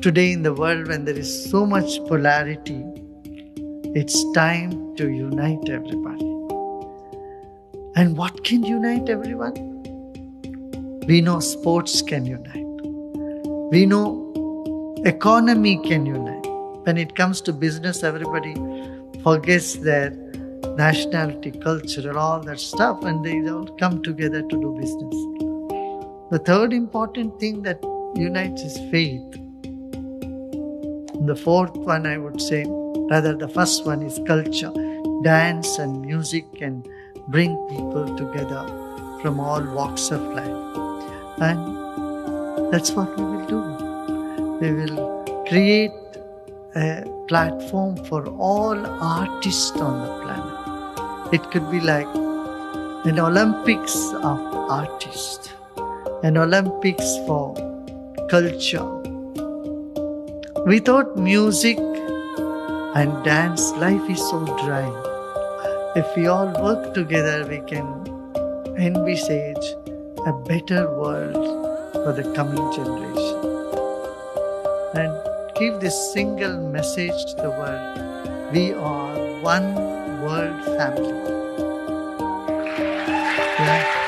today in the world when there is so much polarity, it's time to unite everybody. And what can unite everyone? We know sports can unite. We know economy can unite. When it comes to business, everybody forgets their nationality, culture, and all that stuff, and they all come together to do business. The third important thing that unites is faith. The fourth one, I would say, rather, the first one is culture. Dance and music can bring people together from all walks of life. And that's what we will do. We will create a platform for all artists on the planet. It could be like an Olympics of artists, an Olympics for culture. Without music and dance, life is so dry. If we all work together, we can envisage a better world for the coming generation. And give this single message to the world. We are one world family. Yeah.